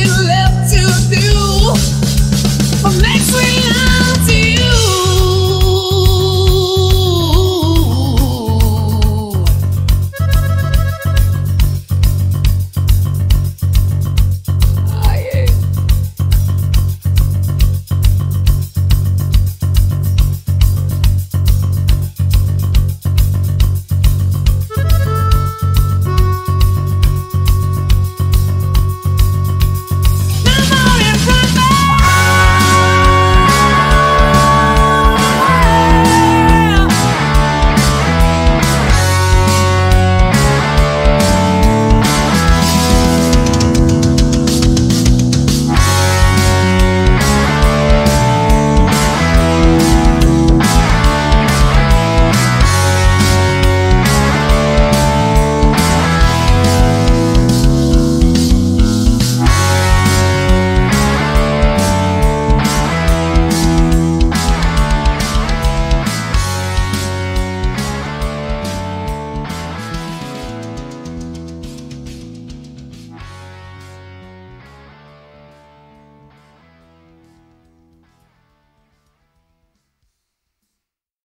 you left.